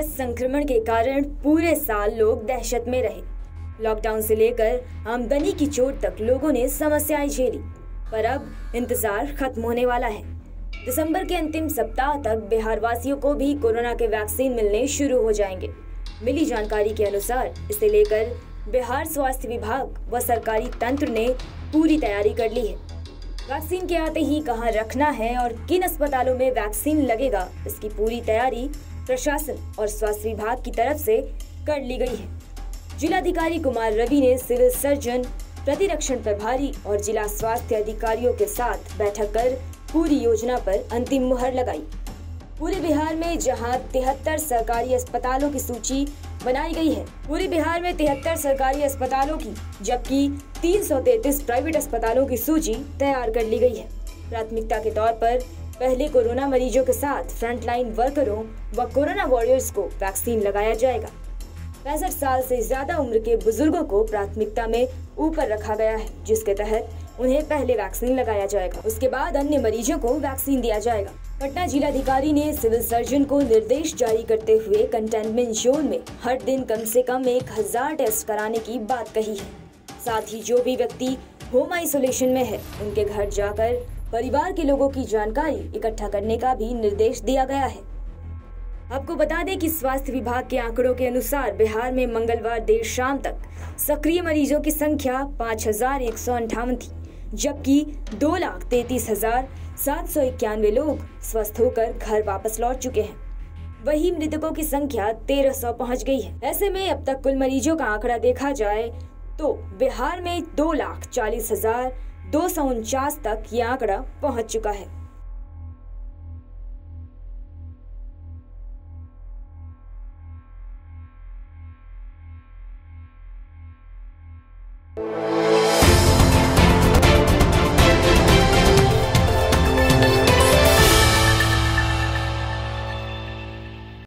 संक्रमण के कारण पूरे साल लोग दहशत में रहे। लॉकडाउन से लेकर आमदनी की चोट तक लोगों ने समस्याएँ झेली, पर अब इंतज़ार खत्म होने वाला है। दिसंबर के अंतिम सप्ताह तक बिहार वासियों को भी कोरोना के वैक्सीन मिलने शुरू हो जाएँगे। मिली जानकारी के अनुसार, इसे लेकर बिहार स्वास्थ्य विभाग व सरकारी तंत्र ने पूरी तैयारी कर ली है। वैक्सीन के आते ही कहाँ रखना है और किन अस्पतालों में वैक्सीन लगेगा, इसकी पूरी तैयारी प्रशासन और स्वास्थ्य विभाग की तरफ़ से कर ली गई है। जिलाधिकारी कुमार रवि ने सिविल सर्जन, प्रतिरक्षण प्रभारी और जिला स्वास्थ्य अधिकारियों के साथ बैठक कर पूरी योजना पर अंतिम मुहर लगाई। पूरे बिहार में जहाँ तिहत्तर सरकारी अस्पतालों की सूची बनाई गई है, पूरे बिहार में तिहत्तर सरकारी अस्पतालों की, जबकि 333 प्राइवेट अस्पतालों की सूची तैयार कर ली गई है। प्राथमिकता के तौर पर पहले कोरोना मरीजों के साथ फ्रंटलाइन वर्करों व कोरोना वॉरियर्स को वैक्सीन लगाया जाएगा। पैंसठ साल से ज़्यादा उम्र के बुज़ुर्गों को प्राथमिकता में ऊपर रखा गया है, जिसके तहत उन्हें पहले वैक्सीन लगाया जाएगा। उसके बाद अन्य मरीजों को वैक्सीन दिया जाएगा। पटना जिलाधिकारी ने सिविल सर्जन को निर्देश जारी करते हुए कंटेनमेंट जोन में हर दिन कम से कम एक हज़ार टेस्ट कराने की बात कही है। साथ ही जो भी व्यक्ति होम आइसोलेशन में है, उनके घर जाकर परिवार के लोगों की जानकारी इकट्ठा करने का भी निर्देश दिया गया है। आपको बता दें कि स्वास्थ्य विभाग के आंकड़ों के अनुसार बिहार में मंगलवार देर शाम तक सक्रिय मरीजों की संख्या पाँच हज़ार एक सौ अंठावन थी, जबकि दो लाख तैतीस हज़ार सात सौ इक्यानवे लोग स्वस्थ होकर घर वापस लौट चुके हैं। वही मृतकों की संख्या तेरह सौ पहुँच गई है। ऐसे में अब तक कुल मरीजों का आंकड़ा देखा जाए तो बिहार में दो लाख चालीस हज़ार दो सौ उनचास तक यह आंकड़ा पहुँच चुका है। you